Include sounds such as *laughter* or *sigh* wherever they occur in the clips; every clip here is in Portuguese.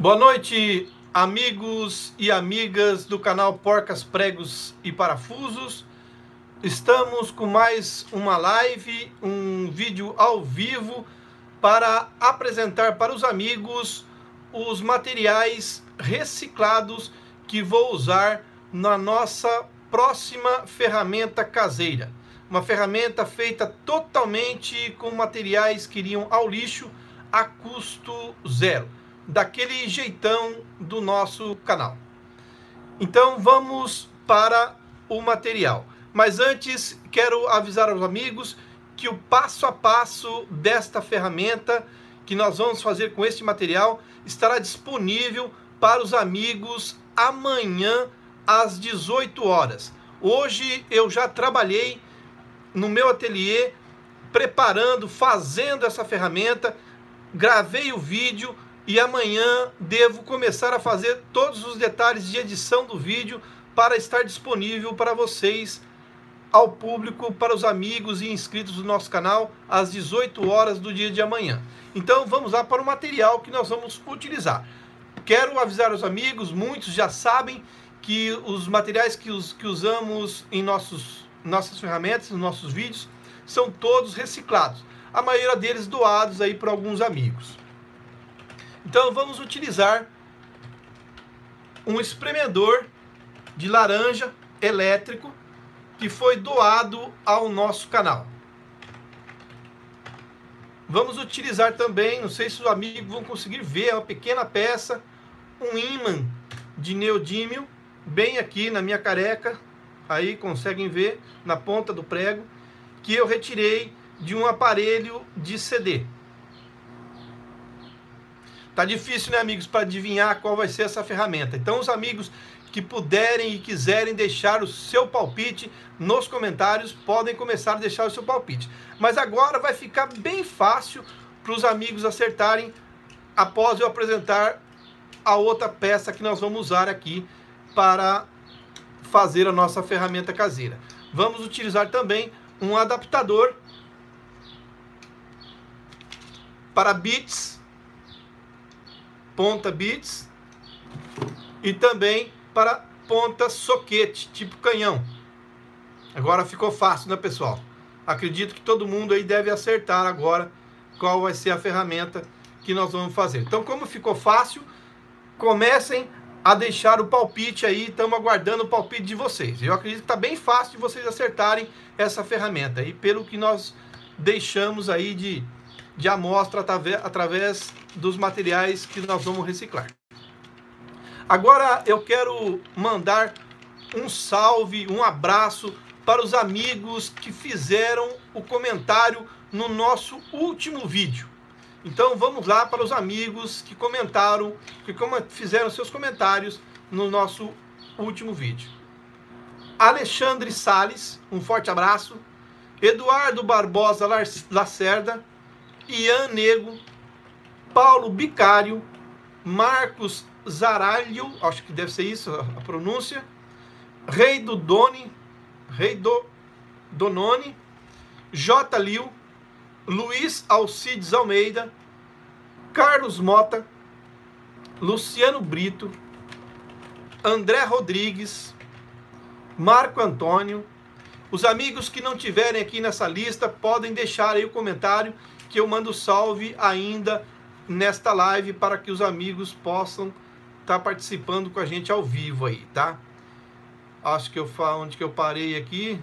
Boa noite, amigos e amigas do canal Porcas, Pregos e Parafusos. Estamos com mais uma live, um vídeo ao vivo para apresentar para os amigos os materiais reciclados que vou usar na nossa próxima ferramenta caseira. Uma ferramenta feita totalmente com materiais que iriam ao lixo a custo zero daquele jeitão do nosso canal. Então vamos para o material. Mas antes quero avisar aos amigos que o passo a passo desta ferramenta que nós vamos fazer com este material estará disponível para os amigos amanhã às 18 horas. Hoje eu já trabalhei no meu ateliê preparando, fazendo essa ferramenta, gravei o vídeo, e amanhã devo começar a fazer todos os detalhes de edição do vídeo para estar disponível para vocês, ao público, para os amigos e inscritos do nosso canal às 18 horas do dia de amanhã. Então vamos lá para o material que nós vamos utilizar. Quero avisar os amigos, muitos já sabem que os materiais que, que usamos em nossos, nossas ferramentas, nos nossos vídeos, são todos reciclados. A maioria deles doados aí para alguns amigos. Então vamos utilizar um espremedor de laranja elétrico que foi doado ao nosso canal. Vamos utilizar também, não sei se os amigos vão conseguir ver, é uma pequena peça, um ímã de neodímio, bem aqui na minha careca, aí conseguem ver na ponta do prego, que eu retirei de um aparelho de CD. Tá difícil, né, amigos, para adivinhar qual vai ser essa ferramenta. Então, os amigos que puderem e quiserem deixar o seu palpite nos comentários, podem começar a deixar o seu palpite. Mas agora vai ficar bem fácil para os amigos acertarem após eu apresentar a outra peça que nós vamos usar aqui para fazer a nossa ferramenta caseira. Vamos utilizar também um adaptador para bits ponta bits e também para ponta soquete, tipo canhão. Agora ficou fácil, né, pessoal? Acredito que todo mundo aí deve acertar agora qual vai ser a ferramenta que nós vamos fazer. Então, como ficou fácil, comecem a deixar o palpite aí, estamos aguardando o palpite de vocês. Eu acredito que está bem fácil de vocês acertarem essa ferramenta e pelo que nós deixamos aí de, de amostra através dos materiais que nós vamos reciclar. Agora eu quero mandar um salve, um abraço para os amigos que fizeram o comentário no nosso último vídeo. Então vamos lá para os amigos que comentaram, que fizeram seus comentários no nosso último vídeo. Alexandre Sales, um forte abraço. Eduardo Barbosa Lacerda, Ian Nego, Paulo Bicário, Marcos Zaralho, acho que deve ser isso a pronúncia, Rei do Doni, Rei do Donone, J. Liu, Luiz Alcides Almeida, Carlos Mota, Luciano Brito, André Rodrigues, Marco Antônio. Os amigos que não tiverem aqui nessa lista podem deixar aí o comentário que eu mando salve ainda nesta live para que os amigos possam estar tá participando com a gente ao vivo aí, tá? Acho que eu falo onde que eu parei aqui.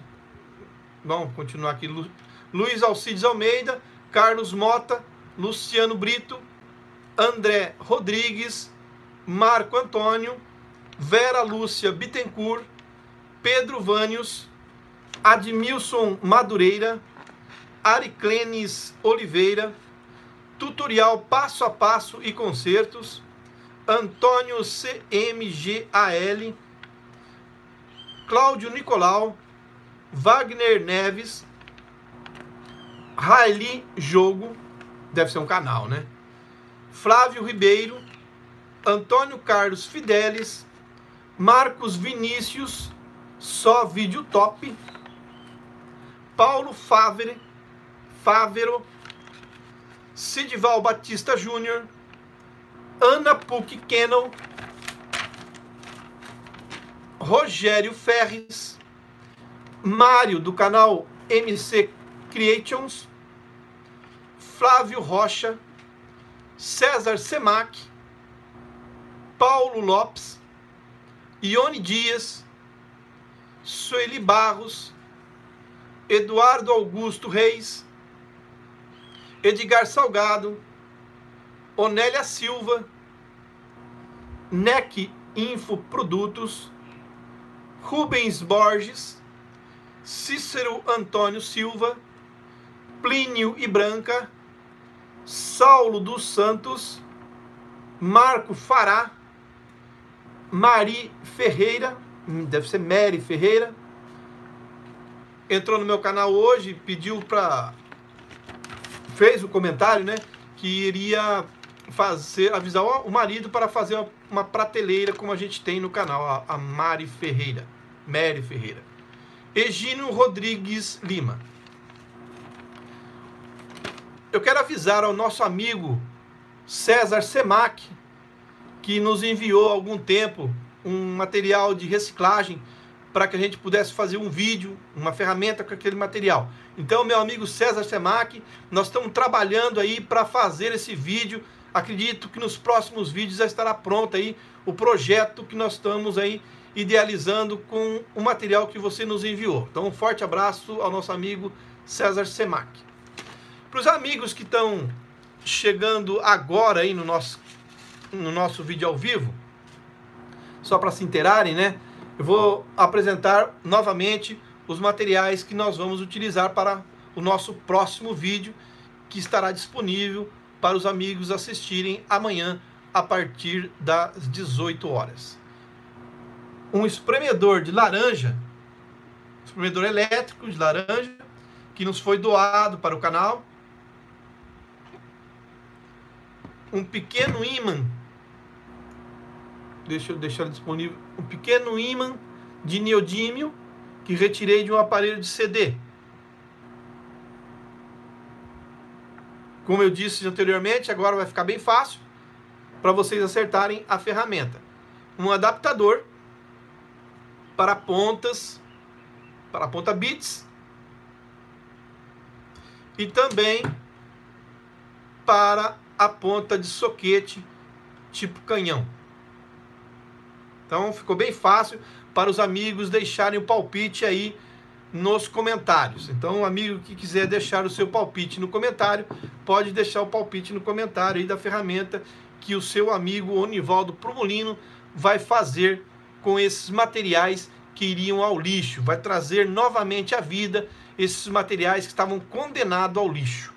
Vamos continuar aqui. Lu, Luiz Alcides Almeida, Carlos Mota, Luciano Brito, André Rodrigues, Marco Antônio, Vera Lúcia Bittencourt, Pedro Vânios, Admilson Madureira, Ariclenes Oliveira, Tutorial Passo a Passo e Concertos, Antônio CMGAL, Cláudio Nicolau, Wagner Neves, Raeli Jogo, deve ser um canal, né? Flávio Ribeiro, Antônio Carlos Fidelis, Marcos Vinícius, só vídeo top, Paulo Favre, Fávero, Sidival Batista Júnior, Ana Puck Kennel, Rogério Ferres, Mário do canal MC Creations, Flávio Rocha, César Semac, Paulo Lopes, Ione Dias, Sueli Barros, Eduardo Augusto Reis, Edgar Salgado, Onélia Silva, NEC Info Produtos, Rubens Borges, Cícero Antônio Silva, Plínio e Branca, Saulo dos Santos, Marco Fará, Mari Ferreira, hum, deve ser Mary Ferreira, entrou no meu canal hoje, pediu para fez o comentário, né, que iria fazer avisar o marido para fazer uma, uma prateleira como a gente tem no canal, a, a Mari Ferreira, Mary Ferreira. Egino Rodrigues Lima. Eu quero avisar ao nosso amigo César Semac, que nos enviou há algum tempo um material de reciclagem para que a gente pudesse fazer um vídeo, uma ferramenta com aquele material. Então, meu amigo César Semac, nós estamos trabalhando aí para fazer esse vídeo. Acredito que nos próximos vídeos já estará pronto aí o projeto que nós estamos aí idealizando com o material que você nos enviou. Então, um forte abraço ao nosso amigo César Semac. Para os amigos que estão chegando agora aí no nosso, no nosso vídeo ao vivo, só para se interarem, né? Eu vou apresentar novamente os materiais que nós vamos utilizar para o nosso próximo vídeo, que estará disponível para os amigos assistirem amanhã a partir das 18 horas. Um espremedor de laranja, espremedor elétrico de laranja, que nos foi doado para o canal. Um pequeno ímã deixa eu deixar disponível um pequeno ímã de neodímio que retirei de um aparelho de CD. Como eu disse anteriormente, agora vai ficar bem fácil para vocês acertarem a ferramenta. Um adaptador para pontas, para ponta bits e também para a ponta de soquete tipo canhão. Então ficou bem fácil para os amigos deixarem o palpite aí nos comentários. Então, o amigo que quiser deixar o seu palpite no comentário, pode deixar o palpite no comentário aí da ferramenta que o seu amigo Onivaldo Promolino vai fazer com esses materiais que iriam ao lixo. Vai trazer novamente à vida esses materiais que estavam condenados ao lixo.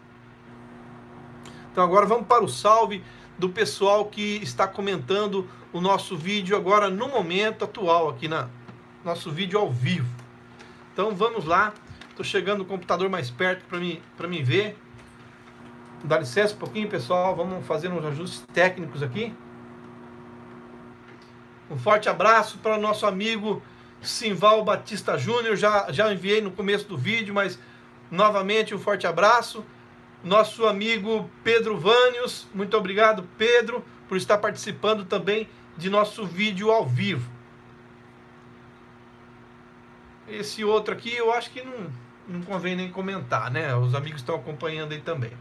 Então, agora vamos para o salve do pessoal que está comentando o nosso vídeo agora no momento atual, aqui na nosso vídeo ao vivo. Então vamos lá. Estou chegando o computador mais perto para mim, mim ver. Dá licença um pouquinho, pessoal. Vamos fazer uns ajustes técnicos aqui. Um forte abraço para o nosso amigo Simval Batista Júnior. Já, já enviei no começo do vídeo, mas novamente um forte abraço. Nosso amigo Pedro Vânios, muito obrigado, Pedro, por estar participando também de nosso vídeo ao vivo. Esse outro aqui eu acho que não, não convém nem comentar, né? Os amigos estão acompanhando aí também.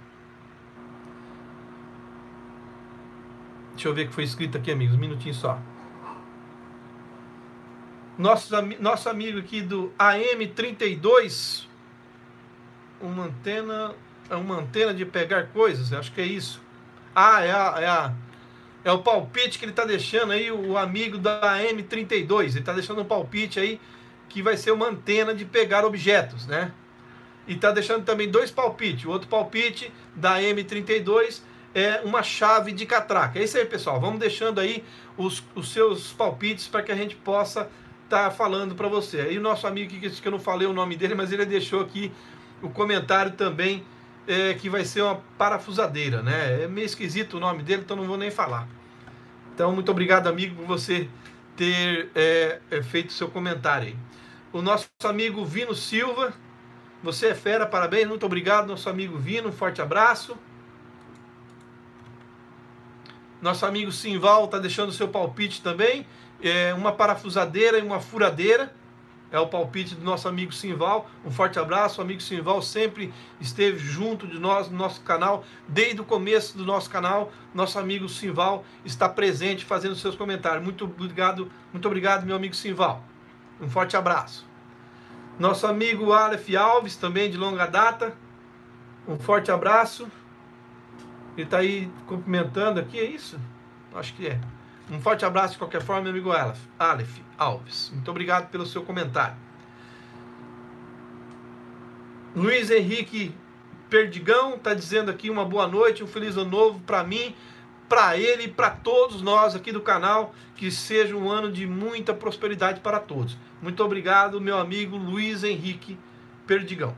Deixa eu ver o que foi escrito aqui, amigos. Um minutinho só. Nosso, nosso amigo aqui do AM32, uma antena, é uma antena de pegar coisas, acho que é isso. Ah, é a, é a é o palpite que ele está deixando aí, o amigo da M32. Ele está deixando um palpite aí que vai ser uma antena de pegar objetos, né? E está deixando também dois palpites. O outro palpite da M32 é uma chave de catraca. É isso aí, pessoal. Vamos deixando aí os, os seus palpites para que a gente possa estar tá falando para você. Aí o nosso amigo que, que eu não falei o nome dele, mas ele deixou aqui o comentário também é, que vai ser uma parafusadeira, né? É meio esquisito o nome dele, então não vou nem falar. Então, muito obrigado, amigo, por você ter é, é, feito seu comentário aí. O nosso amigo Vino Silva, você é fera, parabéns, muito obrigado, nosso amigo Vino, um forte abraço. Nosso amigo Simval está deixando seu palpite também. É, uma parafusadeira e uma furadeira. É o palpite do nosso amigo Simval. Um forte abraço. O amigo Simval sempre esteve junto de nós no nosso canal. Desde o começo do nosso canal, nosso amigo Simval está presente fazendo seus comentários. Muito obrigado, muito obrigado, meu amigo Simval. Um forte abraço. Nosso amigo Aleph Alves, também de longa data. Um forte abraço. Ele está aí cumprimentando aqui, é isso? Acho que é. Um forte abraço de qualquer forma, meu amigo Aleph, Alves. Muito obrigado pelo seu comentário. Luiz Henrique Perdigão está dizendo aqui uma boa noite, um feliz ano novo para mim, para ele e para todos nós aqui do canal. Que seja um ano de muita prosperidade para todos. Muito obrigado, meu amigo Luiz Henrique Perdigão.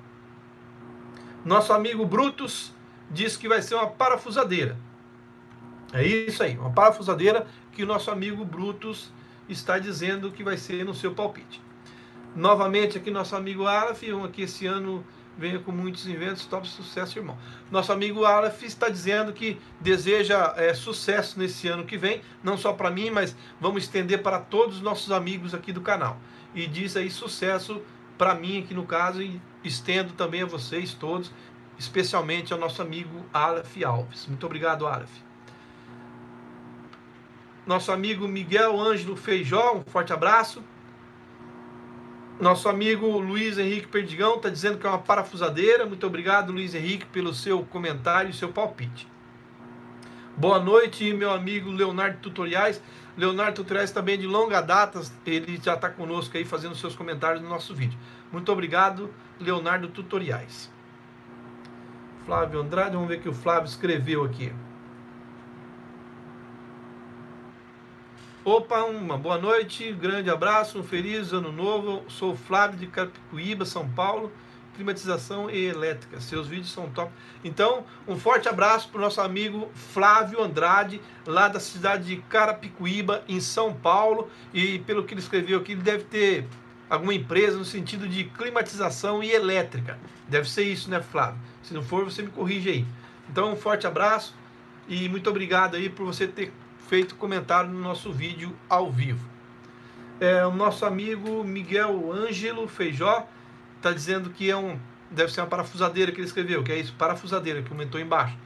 Nosso amigo Brutus diz que vai ser uma parafusadeira. É isso aí, uma parafusadeira que o nosso amigo Brutus está dizendo que vai ser no seu palpite. Novamente aqui nosso amigo Araf, um aqui esse ano venha com muitos inventos, top sucesso, irmão. Nosso amigo Araf está dizendo que deseja é, sucesso nesse ano que vem, não só para mim, mas vamos estender para todos os nossos amigos aqui do canal. E diz aí sucesso para mim aqui no caso e estendo também a vocês todos especialmente ao nosso amigo Aleph Alves. Muito obrigado, Aleph. Nosso amigo Miguel Ângelo Feijó, um forte abraço. Nosso amigo Luiz Henrique Perdigão está dizendo que é uma parafusadeira. Muito obrigado, Luiz Henrique, pelo seu comentário e seu palpite. Boa noite, meu amigo Leonardo Tutoriais. Leonardo Tutoriais também de longa data, ele já está conosco aí fazendo seus comentários no nosso vídeo. Muito obrigado, Leonardo Tutoriais. Flávio Andrade, vamos ver o que o Flávio escreveu aqui. Opa, uma boa noite, grande abraço, um feliz ano novo. Sou Flávio de Capicuíba, São Paulo. Climatização e elétrica. Seus vídeos são top. Então, um forte abraço para o nosso amigo Flávio Andrade, lá da cidade de Carapicuíba, em São Paulo. E pelo que ele escreveu aqui, ele deve ter alguma empresa no sentido de climatização e elétrica. Deve ser isso, né, Flávio? Se não for, você me corrige aí. Então, um forte abraço e muito obrigado aí por você ter feito comentário no nosso vídeo ao vivo. É, o nosso amigo Miguel Ângelo Feijó está dizendo que é um deve ser uma parafusadeira que ele escreveu, que é isso, parafusadeira, que comentou embaixo.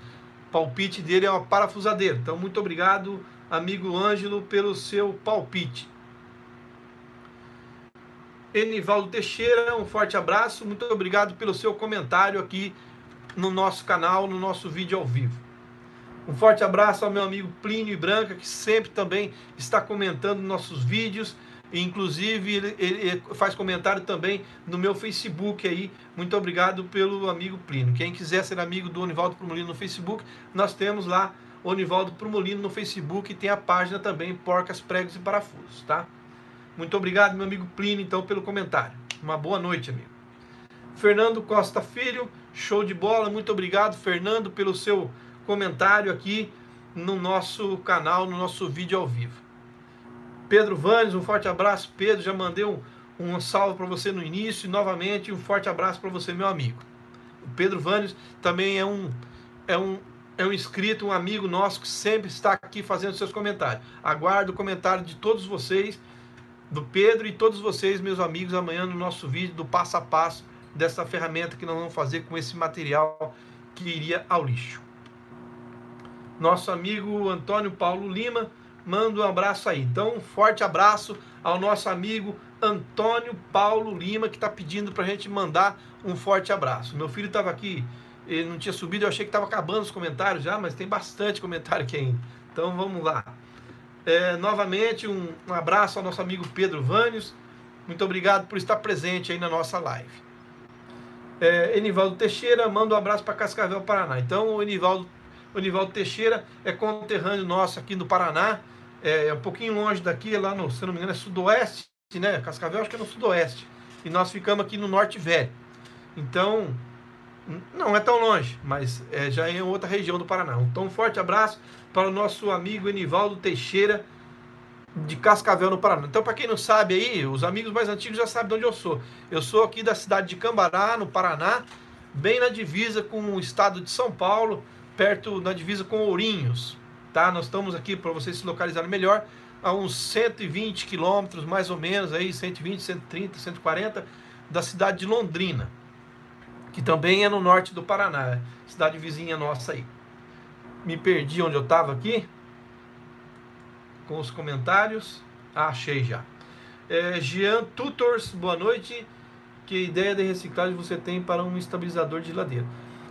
Palpite dele é uma parafusadeira. Então, muito obrigado, amigo Ângelo, pelo seu palpite. Enivaldo Teixeira, um forte abraço. Muito obrigado pelo seu comentário aqui no nosso canal, no nosso vídeo ao vivo. Um forte abraço ao meu amigo Plínio e Branca, que sempre também está comentando nossos vídeos. Inclusive, ele, ele, faz comentário também no meu Facebook aí. Muito obrigado pelo amigo Plínio. Quem quiser ser amigo do Onivaldo Promolino no Facebook, nós temos lá Onivaldo Promolino no Facebook e tem a página também Porcas, Pregos e Parafusos, tá? Muito obrigado, meu amigo Plínio, então, pelo comentário. Uma boa noite, amigo. Fernando Costa Filho, show de bola. Muito obrigado, Fernando, pelo seu comentário aqui no nosso canal, no nosso vídeo ao vivo. Pedro Vanes, um forte abraço. Pedro, já mandei um, um salve para você no início e novamente um forte abraço para você, meu amigo. O Pedro Vanes também é um, é um, é um inscrito, um amigo nosso que sempre está aqui fazendo seus comentários. Aguardo o comentário de todos vocês do Pedro e todos vocês, meus amigos, amanhã no nosso vídeo do passo a passo dessa ferramenta que nós vamos fazer com esse material que iria ao lixo. Nosso amigo Antônio Paulo Lima manda um abraço aí. Então, um forte abraço ao nosso amigo Antônio Paulo Lima, que está pedindo para a gente mandar um forte abraço. Meu filho estava aqui, ele não tinha subido, eu achei que estava acabando os comentários já, mas tem bastante comentário aqui ainda. Então, vamos lá. É, novamente, um, um, abraço ao nosso amigo Pedro Vânios. Muito obrigado por estar presente aí na nossa live. É, Enivaldo Teixeira manda um abraço para Cascavel, Paraná. Então, o Enivaldo, o Enivaldo Teixeira é conterrâneo nosso aqui no Paraná. É, é, um pouquinho longe daqui, é lá no, se não me engano, é sudoeste, né? Cascavel acho que é no sudoeste. E nós ficamos aqui no norte velho. Então, não é tão longe, mas é, já é em outra região do Paraná. Então, um forte abraço para o nosso amigo Enivaldo Teixeira, de Cascavel, no Paraná. Então, para quem não sabe aí, os amigos mais antigos já sabem de onde eu sou. Eu sou aqui da cidade de Cambará, no Paraná, bem na divisa com o estado de São Paulo, perto na divisa com Ourinhos. tá? Nós estamos aqui para vocês se localizarem melhor a uns 120 quilômetros, mais ou menos, aí 120, 130, 140 da cidade de Londrina, que também é no norte do Paraná, é cidade vizinha nossa aí. Me perdi onde eu estava aqui com os comentários. Ah, achei já. É, Jean Tutors, boa noite. Que ideia de reciclagem você tem para um estabilizador de geladeira?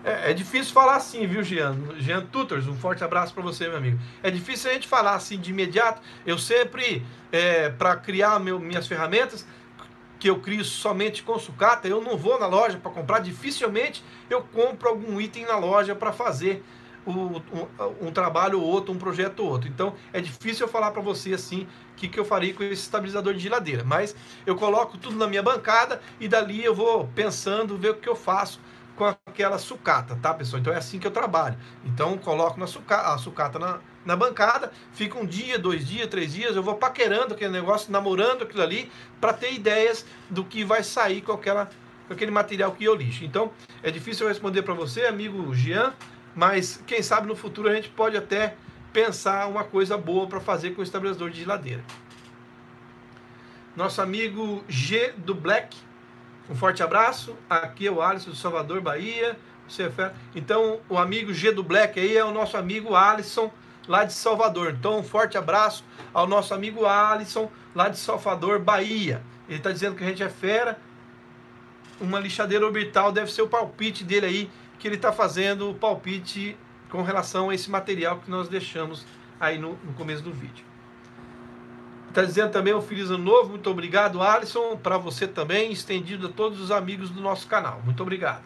É, é, difícil falar assim, viu, Jean? Jean Tutors, um forte abraço para você, meu amigo. É difícil a gente falar assim de imediato. Eu sempre, é, para criar meu, minhas ferramentas, que eu crio somente com sucata, eu não vou na loja para comprar. Dificilmente eu compro algum item na loja para fazer um, um, um, trabalho ou outro, um projeto ou outro. Então é difícil eu falar para você assim o que, que eu faria com esse estabilizador de geladeira. Mas eu coloco tudo na minha bancada e dali eu vou pensando, ver o que eu faço com aquela sucata, tá, pessoal? Então é assim que eu trabalho. Então coloco na sucata, a sucata na, na bancada, fica um dia, dois dias, três dias, eu vou paquerando aquele negócio, namorando aquilo ali, para ter ideias do que vai sair com, aquela, com aquele material que eu lixo. Então é difícil eu responder para você, amigo Jean, mas quem sabe no futuro a gente pode até pensar uma coisa boa para fazer com o estabilizador de geladeira. Nosso amigo G do Black um forte abraço. Aqui é o Alisson do Salvador, Bahia. É então, o amigo G do Black aí é o nosso amigo Alisson, lá de Salvador. Então, um forte abraço ao nosso amigo Alisson, lá de Salvador, Bahia. Ele está dizendo que a gente é fera. Uma lixadeira orbital deve ser o palpite dele aí, que ele está fazendo o palpite com relação a esse material que nós deixamos aí no, no começo do vídeo. Está dizendo também um feliz ano novo. Muito obrigado, Alisson. Para você também, estendido a todos os amigos do nosso canal. Muito obrigado.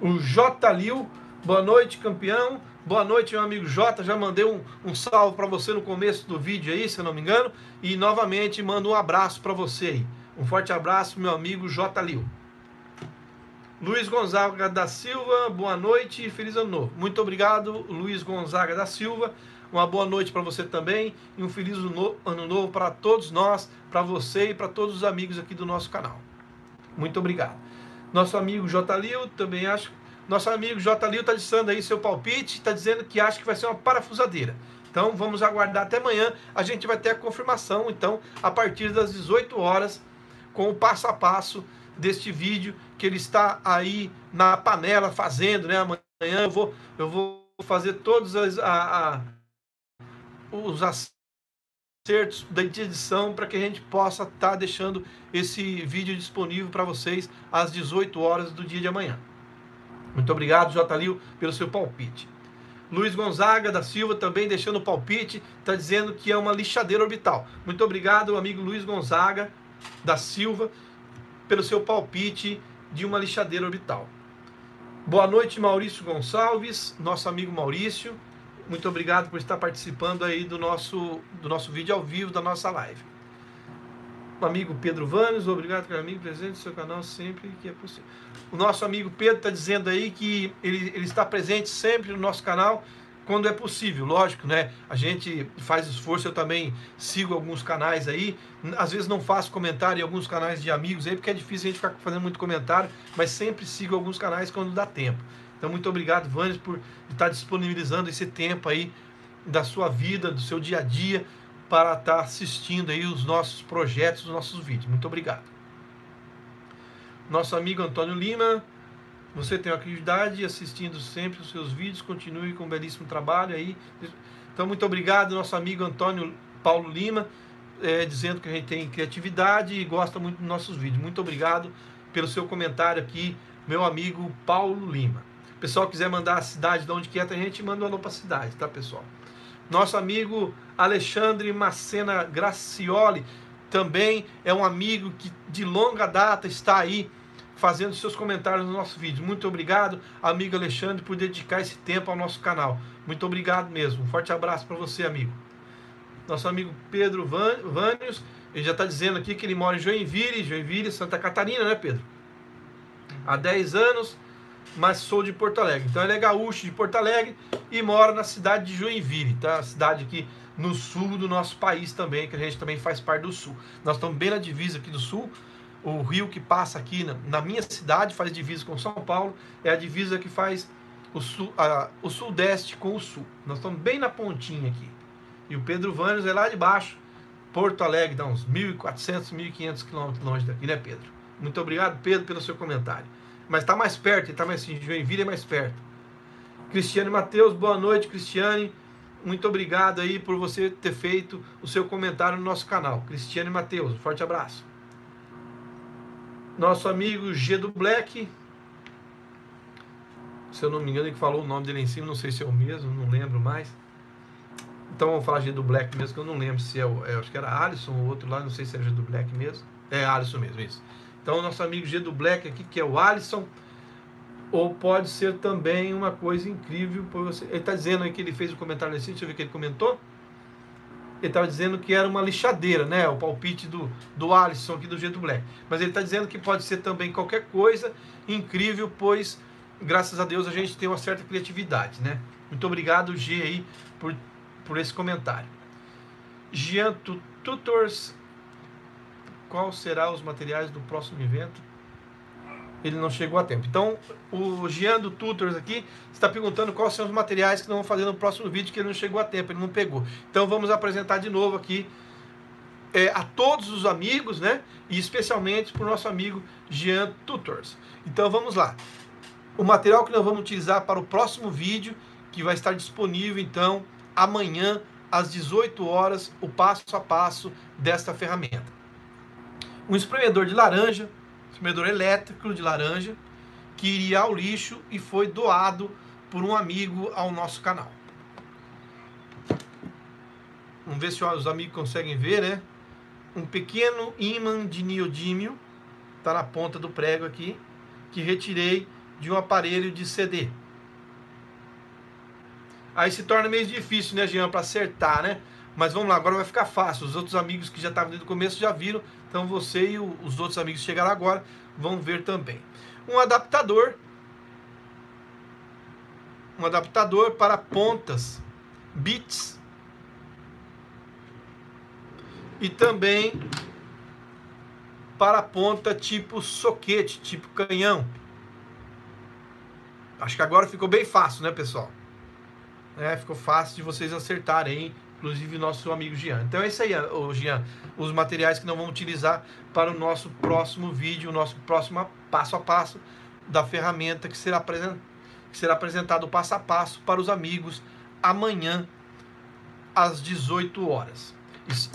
O J. Liu, boa noite, campeão. Boa noite, meu amigo J. Já mandei um, um salve para você no começo do vídeo aí, se eu não me engano. E novamente mando um abraço para você aí. Um forte abraço, meu amigo J. Liu. Luiz Gonzaga da Silva, boa noite e feliz ano novo. Muito obrigado, Luiz Gonzaga da Silva. Uma boa noite para você também e um feliz ano novo para todos nós, para você e para todos os amigos aqui do nosso canal. Muito obrigado. Nosso amigo J. Lio também acho. Nosso amigo J. Lio está dizendo aí seu palpite, está dizendo que acha que vai ser uma parafusadeira. Então vamos aguardar até amanhã. A gente vai ter a confirmação, então, a partir das 18 horas, com o passo a passo deste vídeo que ele está aí na panela fazendo, né? Amanhã eu vou, eu vou fazer todas as. A, a, os acertos da edição para que a gente possa estar tá deixando esse vídeo disponível para vocês às 18 horas do dia de amanhã. Muito obrigado, J. Lio, pelo seu palpite. Luiz Gonzaga da Silva também deixando o palpite, está dizendo que é uma lixadeira orbital. Muito obrigado, amigo Luiz Gonzaga da Silva, pelo seu palpite de uma lixadeira orbital. Boa noite, Maurício Gonçalves, nosso amigo Maurício. Muito obrigado por estar participando aí do nosso, do nosso vídeo ao vivo, da nossa live. O amigo Pedro Vanes, obrigado, meu amigo, presente no seu canal sempre que é possível. O nosso amigo Pedro está dizendo aí que ele, ele está presente sempre no nosso canal quando é possível, lógico, né? A gente faz esforço, eu também sigo alguns canais aí, às vezes não faço comentário em alguns canais de amigos aí, porque é difícil a gente ficar fazendo muito comentário, mas sempre sigo alguns canais quando dá tempo. Então, muito obrigado, Vanes, por estar disponibilizando esse tempo aí da sua vida, do seu dia a dia, para estar assistindo aí os nossos projetos, os nossos vídeos. Muito obrigado. Nosso amigo Antônio Lima, você tem uma atividade assistindo sempre os seus vídeos, continue com um belíssimo trabalho aí. Então, muito obrigado, nosso amigo Antônio Paulo Lima, é, dizendo que a gente tem criatividade e gosta muito dos nossos vídeos. Muito obrigado pelo seu comentário aqui, meu amigo Paulo Lima pessoal quiser mandar a cidade de onde quer, é, a gente manda um alô para a cidade, tá, pessoal? Nosso amigo Alexandre Macena Gracioli também é um amigo que de longa data está aí fazendo seus comentários no nosso vídeo. Muito obrigado, amigo Alexandre, por dedicar esse tempo ao nosso canal. Muito obrigado mesmo. Um forte abraço para você, amigo. Nosso amigo Pedro Vânios, ele já está dizendo aqui que ele mora em Joinville, Joinville, Santa Catarina, né, Pedro? Há 10 anos, mas sou de Porto Alegre. Então ele é gaúcho de Porto Alegre e mora na cidade de Joinville, tá? Cidade aqui no sul do nosso país também, que a gente também faz parte do sul. Nós estamos bem na divisa aqui do sul. O rio que passa aqui na, na minha cidade faz divisa com São Paulo, é a divisa que faz o, sul, a, o sudeste com o sul. Nós estamos bem na pontinha aqui. E o Pedro Vânios é lá de baixo. Porto Alegre dá uns 1.400, 1.500 quilômetros longe daqui, né, Pedro? Muito obrigado, Pedro, pelo seu comentário. Mas está mais perto, está mais assim, Joinville é mais perto. Cristiane Matheus, boa noite, Cristiane. Muito obrigado aí por você ter feito o seu comentário no nosso canal. Cristiane Matheus, forte abraço. Nosso amigo G do Black, se eu não me engano, ele falou o nome dele em cima, não sei se é o mesmo, não lembro mais. Então vamos falar G do Black mesmo, que eu não lembro se é o. É, acho que era Alisson, o outro lá, não sei se é G do Black mesmo. É Alisson mesmo, isso. Então nosso amigo G do Black aqui, que é o Alisson. Ou pode ser também uma coisa incrível. Você... Ele está dizendo aí que ele fez um comentário nesse deixa eu ver o que ele comentou. Ele estava dizendo que era uma lixadeira, né? O palpite do, do Alisson aqui do G do Black. Mas ele está dizendo que pode ser também qualquer coisa incrível, pois graças a Deus a gente tem uma certa criatividade, né? Muito obrigado, G, aí, por, por esse comentário. Jean Tutors, qual será os materiais do próximo evento? Ele não chegou a tempo. Então, o Jean do Tutors aqui está perguntando quais são os materiais que nós vamos fazer no próximo vídeo, que ele não chegou a tempo, ele não pegou. Então, vamos apresentar de novo aqui é, a todos os amigos, né? E especialmente para o nosso amigo Jean Tutors. Então, vamos lá o material que nós vamos utilizar para o próximo vídeo, que vai estar disponível então amanhã às 18 horas, o passo a passo desta ferramenta. Um espremedor de laranja, espremedor elétrico de laranja, que iria ao lixo e foi doado por um amigo ao nosso canal. Vamos ver se os amigos conseguem ver, né? Um pequeno ímã de neodímio, está na ponta do prego aqui, que retirei de um aparelho de CD. Aí se torna meio difícil, né, Jean, para acertar, né? Mas vamos lá, agora vai ficar fácil. Os outros amigos que já estavam desde o começo já viram. Então você e os outros amigos que chegaram agora vão ver também. Um adaptador. Um adaptador para pontas, bits. E também para ponta tipo soquete, tipo canhão. Acho que agora ficou bem fácil, né, pessoal? É, ficou fácil de vocês acertarem, inclusive nosso amigo Jean. Então é isso aí, ô Jean, os materiais que nós vamos utilizar para o nosso próximo vídeo, o nosso próximo passo a passo da ferramenta que será, apresent... que será apresentado passo a passo para os amigos amanhã às 18 horas.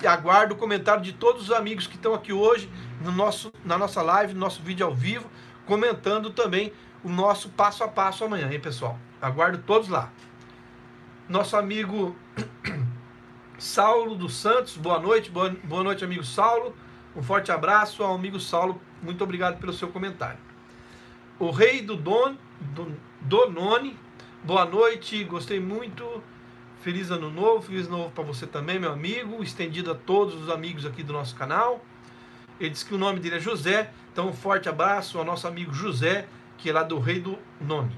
E aguardo o comentário de todos os amigos que estão aqui hoje no nosso, na nossa live, no nosso vídeo ao vivo, comentando também o nosso passo a passo amanhã, hein, pessoal? Aguardo todos lá. Nosso amigo Saulo dos Santos, boa noite, boa, boa noite, amigo Saulo. Um forte abraço ao amigo Saulo, muito obrigado pelo seu comentário. O rei do Don, do, Donone, boa noite, gostei muito. Feliz ano novo, feliz ano novo para você também, meu amigo, estendido a todos os amigos aqui do nosso canal. Ele disse que o nome dele é José, então um forte abraço ao nosso amigo José, que é lá do rei do nome.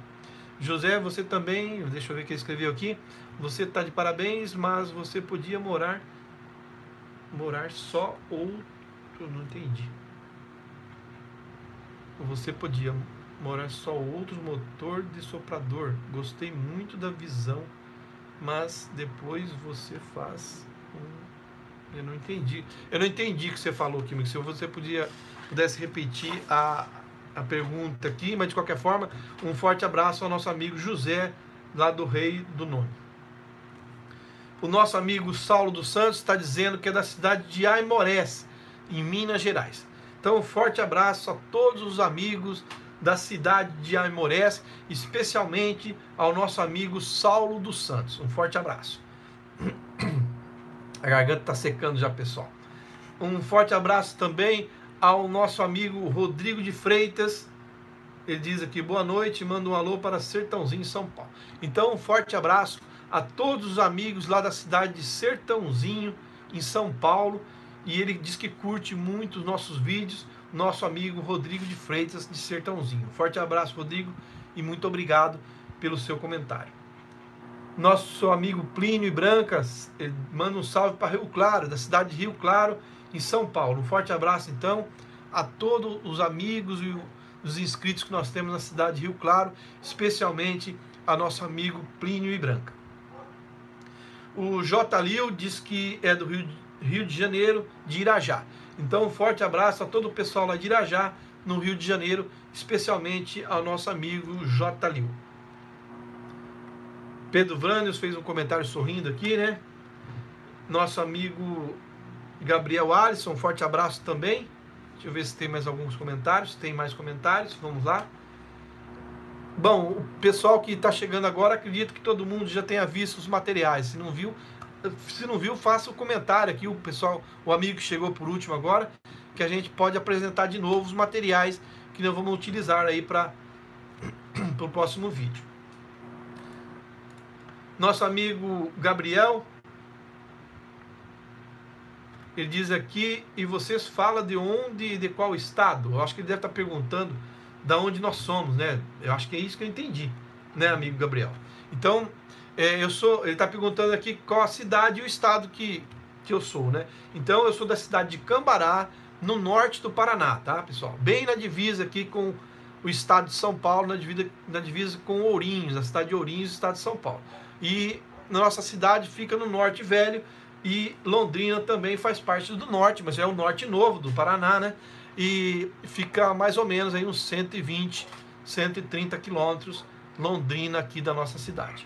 José, você também, deixa eu ver o que escreveu aqui. Você está de parabéns, mas você podia morar morar só outro, não entendi. Você podia morar só outro motor de soprador. Gostei muito da visão, mas depois você faz um... eu não entendi. Eu não entendi o que você falou aqui, se você podia pudesse repetir a, a pergunta aqui, mas de qualquer forma, um forte abraço ao nosso amigo José, lá do Rei do Nome. O nosso amigo Saulo dos Santos está dizendo que é da cidade de Aimorés, em Minas Gerais. Então, um forte abraço a todos os amigos da cidade de Aimorés, especialmente ao nosso amigo Saulo dos Santos. Um forte abraço. *coughs* A garganta está secando já, pessoal. Um forte abraço também ao nosso amigo Rodrigo de Freitas. Ele diz aqui, boa noite, manda um alô para Sertãozinho, São Paulo. Então, um forte abraço a todos os amigos lá da cidade de Sertãozinho, em São Paulo. E ele diz que curte muito os nossos vídeos, nosso amigo Rodrigo de Freitas, de Sertãozinho. Forte abraço, Rodrigo, e muito obrigado pelo seu comentário. Nosso amigo Plínio e Brancas, ele manda um salve para Rio Claro, da cidade de Rio Claro, em São Paulo. Um forte abraço, então, a todos os amigos e os inscritos que nós temos na cidade de Rio Claro, especialmente a nosso amigo Plínio e Branca. O J. Lil diz que é do Rio, Rio de Janeiro, de Irajá. Então, um forte abraço a todo o pessoal lá de Irajá, no Rio de Janeiro, especialmente ao nosso amigo J. Lil. Pedro Vranius fez um comentário sorrindo aqui, né? Nosso amigo Gabriel Alisson, forte abraço também. Deixa eu ver se tem mais alguns comentários. Tem mais comentários, vamos lá. Bom, o pessoal que está chegando agora, acredito que todo mundo já tenha visto os materiais. Se não viu, se não viu, faça o um comentário aqui, o pessoal, o amigo que chegou por último agora, que a gente pode apresentar de novo os materiais que nós vamos utilizar aí para *clears throat* o próximo vídeo. Nosso amigo Gabriel, ele diz aqui, e vocês falam de onde e de qual estado? Eu acho que ele deve estar perguntando da onde nós somos, né? Eu acho que é isso que eu entendi, né, amigo Gabriel? Então, é, eu sou. Ele está perguntando aqui qual a cidade e o estado que, que eu sou, né? Então, eu sou da cidade de Cambará, no norte do Paraná, tá, pessoal? Bem na divisa aqui com o estado de São Paulo, na divisa, na divisa com Ourinhos, a cidade de Ourinhos, estado de São Paulo. E nossa cidade fica no norte velho e Londrina também faz parte do norte, mas é o norte novo do Paraná, né? e fica mais ou menos aí uns 120, 130 quilômetros Londrina aqui da nossa cidade.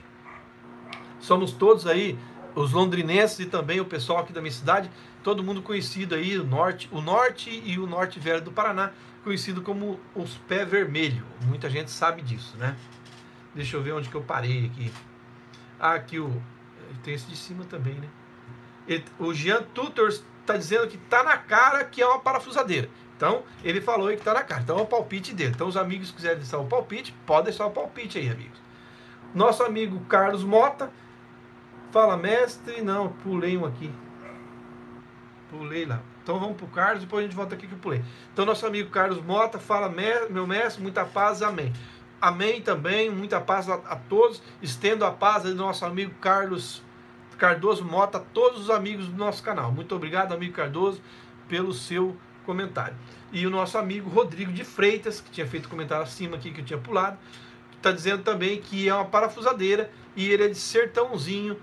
Somos todos aí os londrinenses e também o pessoal aqui da minha cidade, todo mundo conhecido aí, o norte, o norte e o norte velho do Paraná, conhecido como os pé vermelho. Muita gente sabe disso, né? Deixa eu ver onde que eu parei aqui. Ah, aqui o tem esse de cima também, né? O Jean Tutors está dizendo que tá na cara que é uma parafusadeira. Então, ele falou aí que está na carta. Então, é o palpite dele. Então, os amigos que quiserem deixar o palpite, pode deixar o palpite aí, amigos. Nosso amigo Carlos Mota fala, mestre, não, pulei um aqui. Pulei lá. Então, vamos para o Carlos, depois a gente volta aqui que eu pulei. Então, nosso amigo Carlos Mota fala, meu mestre, muita paz, amém. Amém também, muita paz a, a todos. Estendo a paz do nosso amigo Carlos Cardoso Mota, todos os amigos do nosso canal. Muito obrigado, amigo Cardoso, pelo seu comentário. E o nosso amigo Rodrigo de Freitas, que tinha feito comentário acima aqui que eu tinha pulado, está dizendo também que é uma parafusadeira e ele é de Sertãozinho,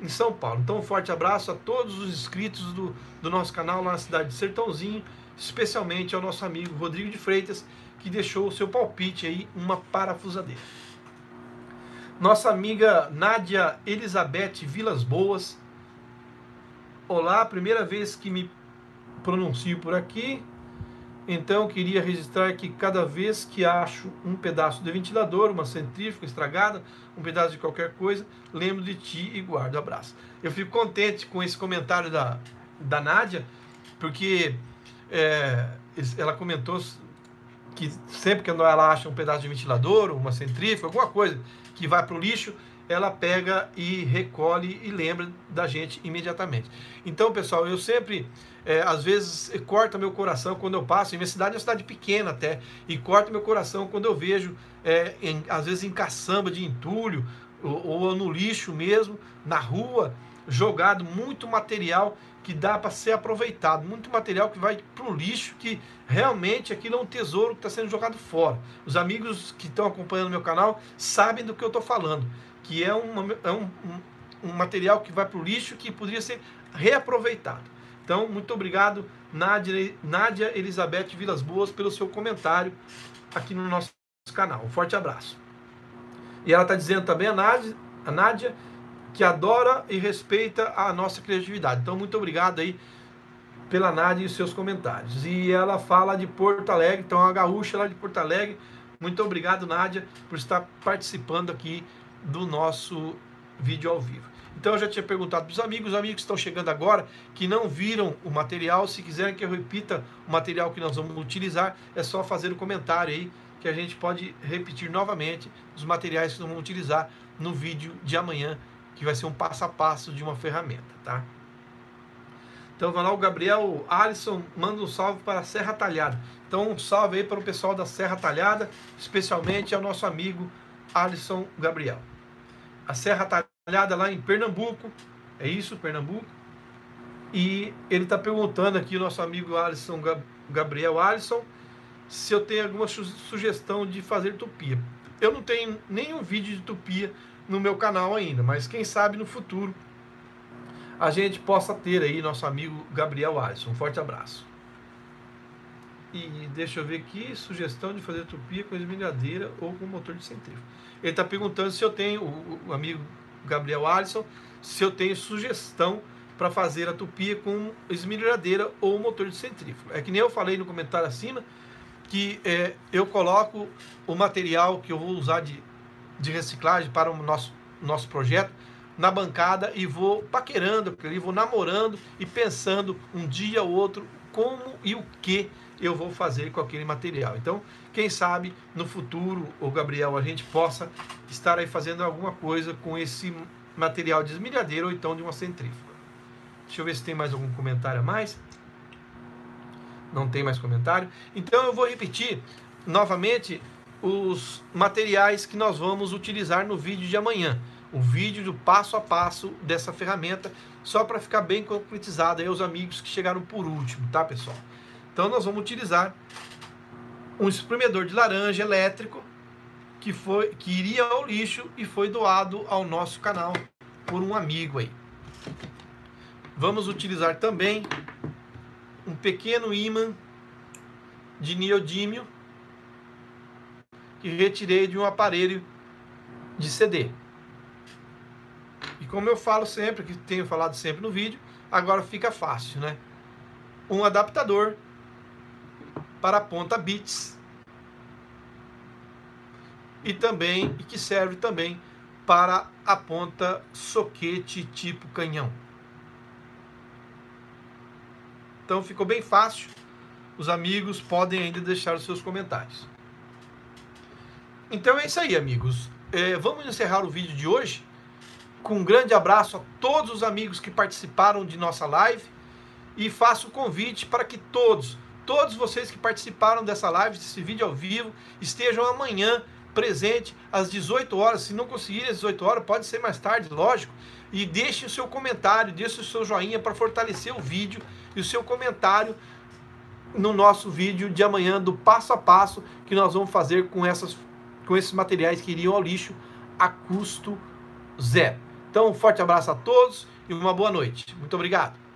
em São Paulo. Então, um forte abraço a todos os inscritos do, do nosso canal lá na cidade de Sertãozinho, especialmente ao nosso amigo Rodrigo de Freitas, que deixou o seu palpite aí, uma parafusadeira. Nossa amiga Nádia Elizabeth Vilas Boas. Olá, primeira vez que me pronuncio por aqui. Então, queria registrar que cada vez que acho um pedaço de ventilador, uma centrífuga estragada, um pedaço de qualquer coisa, lembro de ti e guardo abraço. Eu fico contente com esse comentário da, da Nádia, porque é, ela comentou que sempre que ela acha um pedaço de ventilador, uma centrífuga, alguma coisa que vai para o lixo, ela pega e recolhe e lembra da gente imediatamente. Então, pessoal, eu sempre, é, às vezes, corta meu coração quando eu passo. E minha cidade é uma cidade pequena até, e corta meu coração quando eu vejo, é, em, às vezes, em caçamba de entulho ou, ou no lixo mesmo, na rua, jogado muito material que dá para ser aproveitado, muito material que vai para o lixo, que realmente aquilo é um tesouro que está sendo jogado fora. Os amigos que estão acompanhando meu canal sabem do que eu estou falando que é, uma, é um, um, um material que vai para o lixo que poderia ser reaproveitado. Então, muito obrigado, Nádia, Nádia Elizabeth Vilas Boas, pelo seu comentário aqui no nosso canal. Um forte abraço. E ela está dizendo também, a Nádia, a Nádia, que adora e respeita a nossa criatividade. Então, muito obrigado aí pela Nádia e seus comentários. E ela fala de Porto Alegre, então a gaúcha lá de Porto Alegre. Muito obrigado, Nádia, por estar participando aqui do nosso vídeo ao vivo. Então eu já tinha perguntado para os amigos, os amigos que estão chegando agora, que não viram o material, se quiserem que eu repita o material que nós vamos utilizar, é só fazer o um comentário aí, que a gente pode repetir novamente os materiais que nós vamos utilizar no vídeo de amanhã, que vai ser um passo a passo de uma ferramenta, tá? Então vai lá, o Gabriel Alisson manda um salve para a Serra Talhada. Então um salve aí para o pessoal da Serra Talhada, especialmente ao nosso amigo Alisson Gabriel. A Serra Talhada lá em Pernambuco, é isso, Pernambuco. E ele está perguntando aqui, nosso amigo Alisson Gabriel Alisson, se eu tenho alguma sugestão de fazer tupia. Eu não tenho nenhum vídeo de tupia no meu canal ainda, mas quem sabe no futuro a gente possa ter aí nosso amigo Gabriel Alisson. Um forte abraço. E deixa eu ver aqui, sugestão de fazer tupia com esmerilhadeira ou com motor de centrífugo. Ele está perguntando se eu tenho, o, amigo Gabriel Alisson, se eu tenho sugestão para fazer a tupia com esmerilhadeira ou motor de centrífugo. É que nem eu falei no comentário acima, que é, eu coloco o material que eu vou usar de, de reciclagem para o nosso, nosso projeto na bancada e vou paquerando, vou namorando e pensando um dia ou outro como e o que eu vou fazer com aquele material. Então, quem sabe no futuro, o Gabriel, a gente possa estar aí fazendo alguma coisa com esse material de esmilhadeira ou então de uma centrífuga. Deixa eu ver se tem mais algum comentário a mais. Não tem mais comentário. Então eu vou repetir novamente os materiais que nós vamos utilizar no vídeo de amanhã. O vídeo do passo a passo dessa ferramenta, só para ficar bem concretizado aí os amigos que chegaram por último, tá, pessoal? Então nós vamos utilizar um espremedor de laranja elétrico que foi que iria ao lixo e foi doado ao nosso canal por um amigo aí. Vamos utilizar também um pequeno ímã de neodímio que retirei de um aparelho de CD. E como eu falo sempre, que tenho falado sempre no vídeo, agora fica fácil, né? Um adaptador para ponta bits e também e que serve também para a ponta soquete tipo canhão. Então ficou bem fácil. Os amigos podem ainda deixar os seus comentários. Então é isso aí, amigos. É, vamos encerrar o vídeo de hoje com um grande abraço a todos os amigos que participaram de nossa live e faço o convite para que todos todos vocês que participaram dessa live, desse vídeo ao vivo, estejam amanhã presente às 18 horas. Se não conseguirem às 18 horas, pode ser mais tarde, lógico. E deixe o seu comentário, deixe o seu joinha para fortalecer o vídeo e o seu comentário no nosso vídeo de amanhã do passo a passo que nós vamos fazer com, essas, com esses materiais que iriam ao lixo a custo zero. Então, um forte abraço a todos e uma boa noite. Muito obrigado.